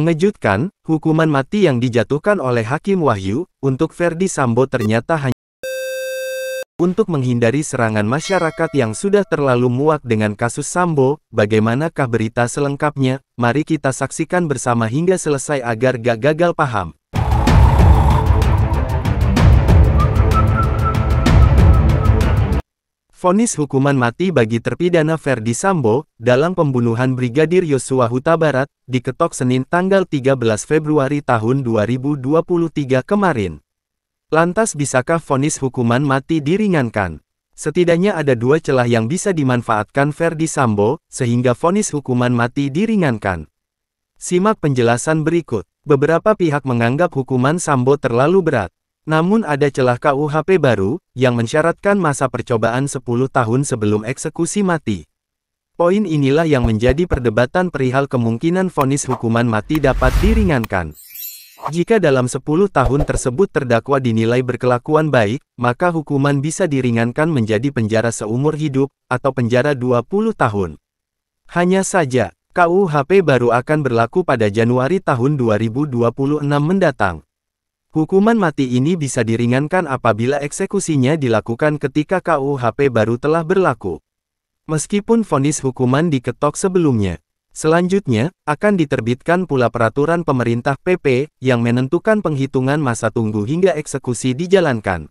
Mengejutkan, hukuman mati yang dijatuhkan oleh Hakim Wahyu untuk Ferdi Sambo ternyata hanya untuk menghindari serangan masyarakat yang sudah terlalu muak dengan kasus Sambo, bagaimanakah berita selengkapnya? Mari kita saksikan bersama hingga selesai agar gak gagal paham. Fonis hukuman mati bagi terpidana Ferdi Sambo, dalam pembunuhan Brigadir Yosua Huta Barat, diketok Senin tanggal 13 Februari tahun 2023 kemarin. Lantas bisakah vonis hukuman mati diringankan? Setidaknya ada dua celah yang bisa dimanfaatkan Verdi Sambo, sehingga vonis hukuman mati diringankan. Simak penjelasan berikut. Beberapa pihak menganggap hukuman Sambo terlalu berat. Namun ada celah KUHP baru, yang mensyaratkan masa percobaan 10 tahun sebelum eksekusi mati. Poin inilah yang menjadi perdebatan perihal kemungkinan vonis hukuman mati dapat diringankan. Jika dalam 10 tahun tersebut terdakwa dinilai berkelakuan baik, maka hukuman bisa diringankan menjadi penjara seumur hidup, atau penjara 20 tahun. Hanya saja, KUHP baru akan berlaku pada Januari tahun 2026 mendatang. Hukuman mati ini bisa diringankan apabila eksekusinya dilakukan ketika KUHP baru telah berlaku. Meskipun vonis hukuman diketok sebelumnya. Selanjutnya, akan diterbitkan pula peraturan pemerintah PP, yang menentukan penghitungan masa tunggu hingga eksekusi dijalankan.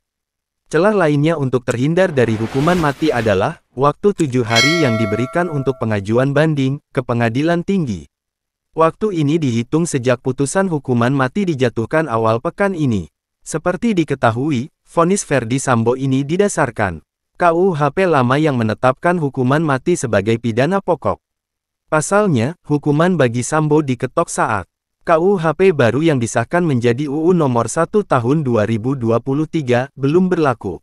Celah lainnya untuk terhindar dari hukuman mati adalah, waktu tujuh hari yang diberikan untuk pengajuan banding, ke pengadilan tinggi. Waktu ini dihitung sejak putusan hukuman mati dijatuhkan awal pekan ini. Seperti diketahui, vonis Verdi Sambo ini didasarkan KUHP lama yang menetapkan hukuman mati sebagai pidana pokok. Pasalnya, hukuman bagi Sambo diketok saat KUHP baru yang disahkan menjadi UU nomor 1 tahun 2023 belum berlaku.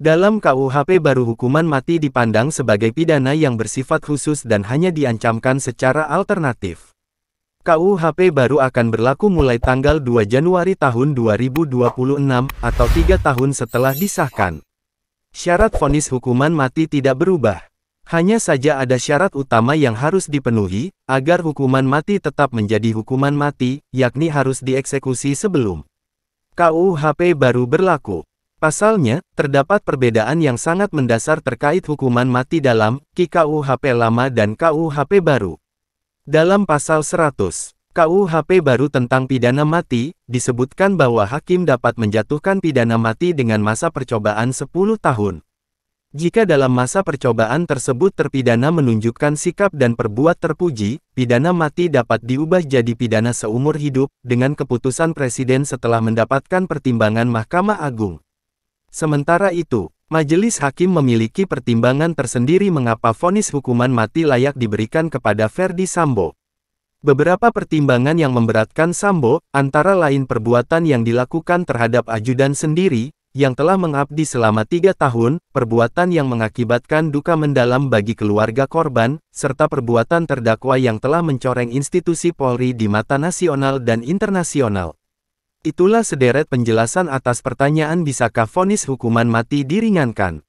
Dalam KUHP baru hukuman mati dipandang sebagai pidana yang bersifat khusus dan hanya diancamkan secara alternatif. KUHP baru akan berlaku mulai tanggal 2 Januari tahun 2026 atau tiga tahun setelah disahkan. Syarat vonis hukuman mati tidak berubah. Hanya saja ada syarat utama yang harus dipenuhi, agar hukuman mati tetap menjadi hukuman mati, yakni harus dieksekusi sebelum KUHP baru berlaku. Pasalnya, terdapat perbedaan yang sangat mendasar terkait hukuman mati dalam KUHP lama dan KUHP baru. Dalam pasal 100, KUHP baru tentang pidana mati, disebutkan bahwa hakim dapat menjatuhkan pidana mati dengan masa percobaan 10 tahun. Jika dalam masa percobaan tersebut terpidana menunjukkan sikap dan perbuat terpuji, pidana mati dapat diubah jadi pidana seumur hidup, dengan keputusan Presiden setelah mendapatkan pertimbangan Mahkamah Agung. Sementara itu, Majelis Hakim memiliki pertimbangan tersendiri mengapa vonis hukuman mati layak diberikan kepada Ferdi Sambo. Beberapa pertimbangan yang memberatkan Sambo, antara lain perbuatan yang dilakukan terhadap ajudan sendiri, yang telah mengabdi selama tiga tahun, perbuatan yang mengakibatkan duka mendalam bagi keluarga korban, serta perbuatan terdakwa yang telah mencoreng institusi Polri di mata nasional dan internasional. Itulah sederet penjelasan atas pertanyaan bisakah vonis hukuman mati diringankan.